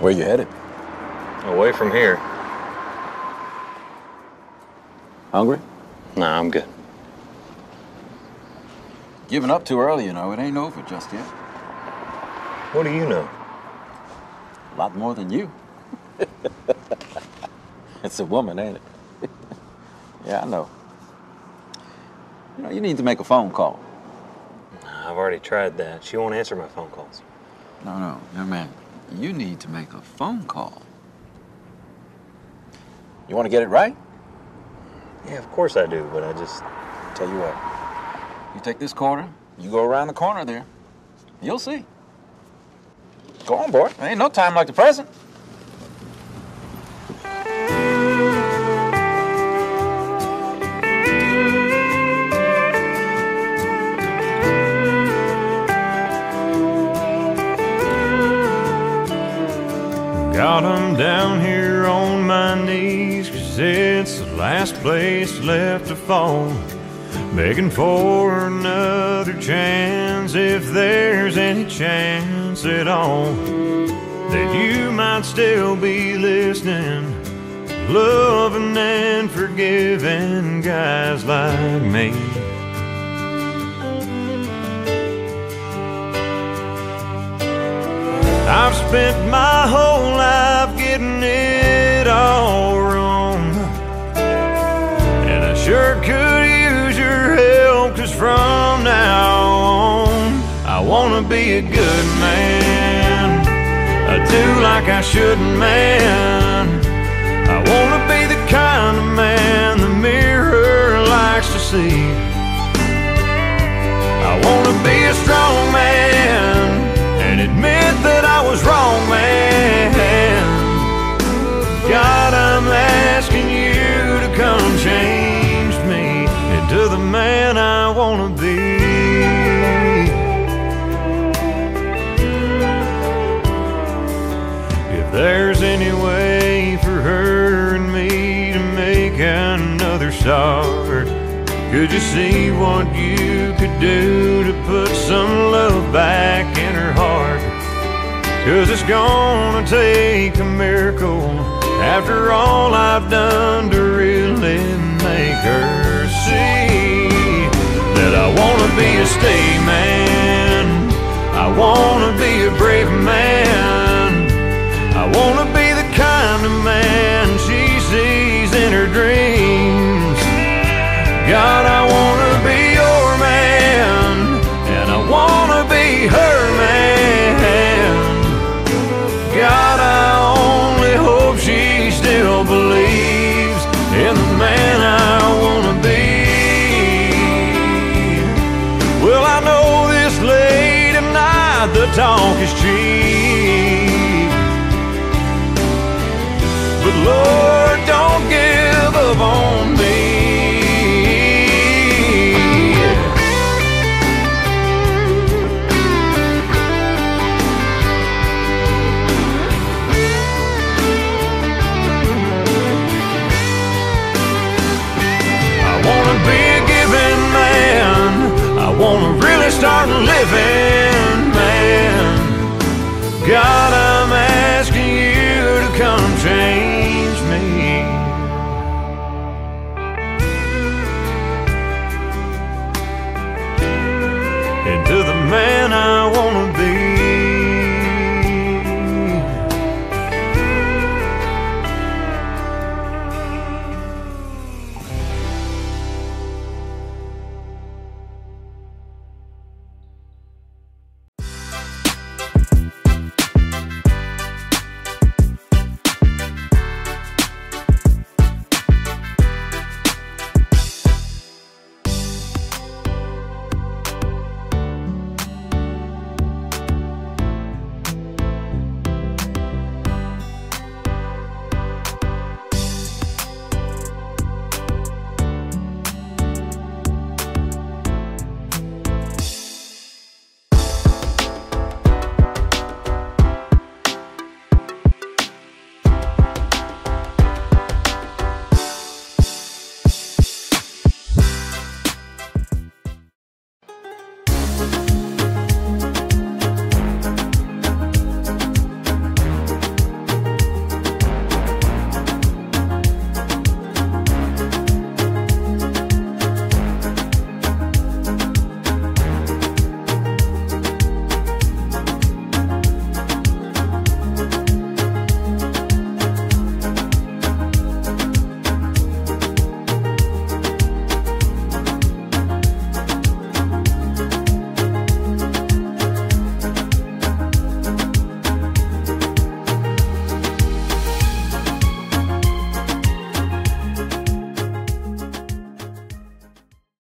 Where you headed? Away from here. Hungry? Nah, I'm good. Giving up too early, you know. It ain't over just yet. What do you know? A lot more than you. it's a woman, ain't it? yeah, I know. You know, you need to make a phone call. I've already tried that. She won't answer my phone calls. No, no, no, man. You need to make a phone call. You want to get it right? Yeah, of course I do, but I just. Tell you what. You take this corner, you go around the corner there. You'll see. Go on, boy. There ain't no time like the present. Down here on my knees, cause it's the last place left to fall. Begging for another chance if there's any chance at all that you might still be listening, loving and forgiving guys like me. I've spent my whole getting it all wrong. And I sure could use your help, cause from now on, I wanna be a good man. I do like I shouldn't, man. Start, could you see what you could do to put some love back in her heart? Cause it's gonna take a miracle after all I've done to really make her see that I wanna be a stay man. I wanna be a talk is cheap.